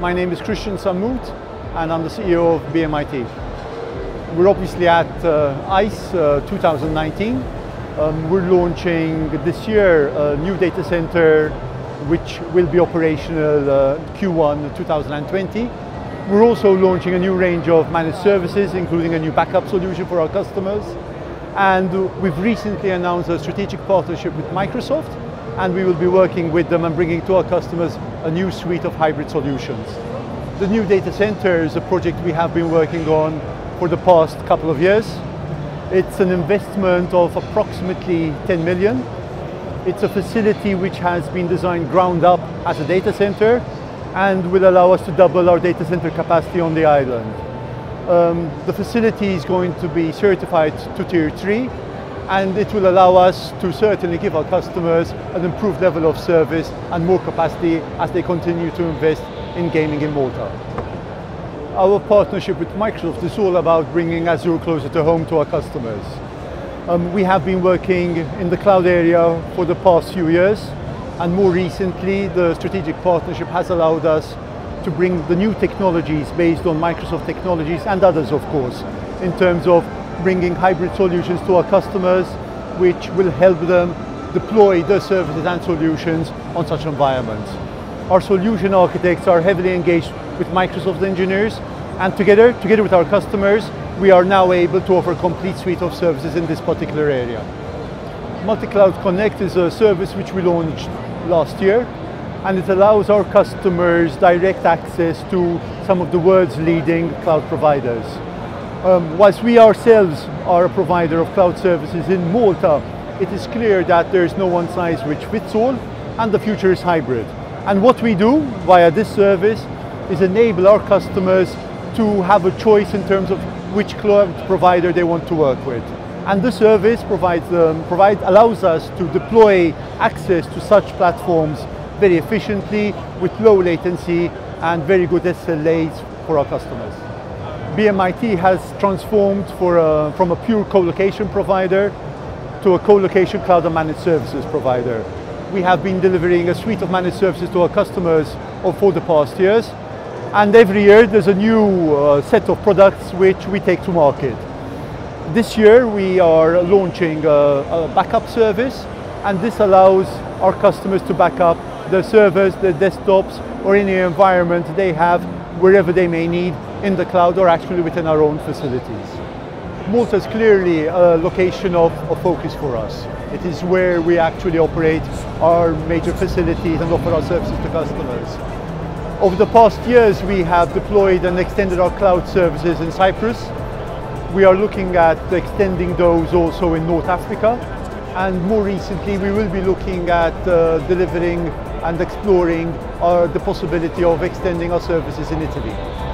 My name is Christian Sammut and I'm the CEO of BMIT. We're obviously at uh, ICE uh, 2019. Um, we're launching this year a new data center which will be operational uh, Q1 2020. We're also launching a new range of managed services, including a new backup solution for our customers. And we've recently announced a strategic partnership with Microsoft, and we will be working with them and bringing to our customers a new suite of hybrid solutions. The new data center is a project we have been working on for the past couple of years. It's an investment of approximately 10 million. It's a facility which has been designed ground up as a data center and will allow us to double our data center capacity on the island. Um, the facility is going to be certified to tier 3 and it will allow us to certainly give our customers an improved level of service and more capacity as they continue to invest in gaming in Malta. Our partnership with Microsoft is all about bringing Azure closer to home to our customers. Um, we have been working in the cloud area for the past few years and more recently the strategic partnership has allowed us to bring the new technologies based on Microsoft technologies and others of course in terms of bringing hybrid solutions to our customers which will help them deploy their services and solutions on such environments. Our solution architects are heavily engaged with Microsoft engineers and together, together with our customers, we are now able to offer a complete suite of services in this particular area. Multi-Cloud Connect is a service which we launched last year and it allows our customers direct access to some of the world's leading cloud providers. Um, whilst we ourselves are a provider of cloud services in Malta, it is clear that there is no one size which fits all and the future is hybrid. And what we do via this service is enable our customers to have a choice in terms of which cloud provider they want to work with. And the service provides, um, provide, allows us to deploy access to such platforms very efficiently with low latency and very good SLAs for our customers. BMIT has transformed a, from a pure co-location provider to a co-location cloud and managed services provider. We have been delivering a suite of managed services to our customers for the past years and every year there's a new uh, set of products which we take to market. This year we are launching a, a, backup service and this allows our customers to back up their servers, the desktops or any environment they have wherever they may need in the cloud or actually within our own facilities. Malta is clearly a location of, of focus for us. It is where we actually operate our major facilities and offer our services to customers. Over the past years we have deployed and extended our cloud services in Cyprus we are looking at extending those also in North Africa and more recently we will be looking at uh, delivering and exploring uh, the possibility of extending our services in Italy.